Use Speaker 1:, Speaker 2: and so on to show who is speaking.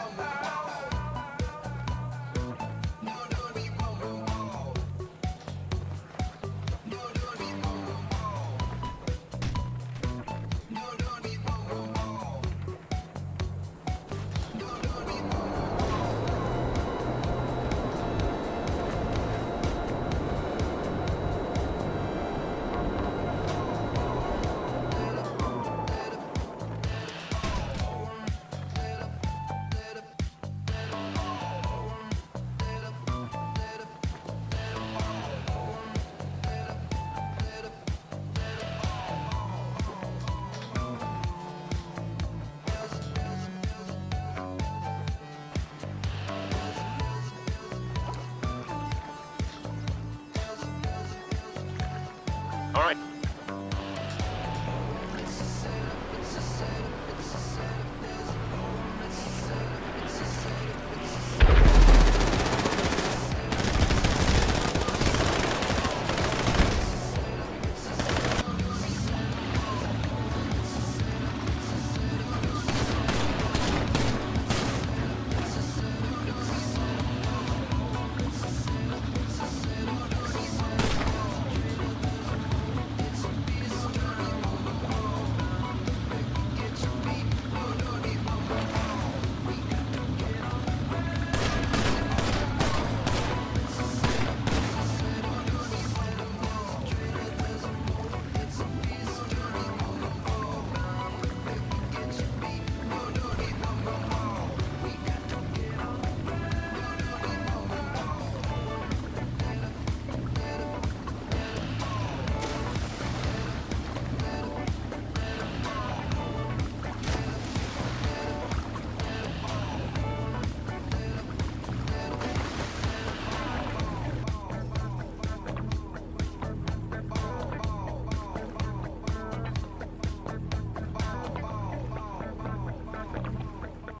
Speaker 1: Come on, All right.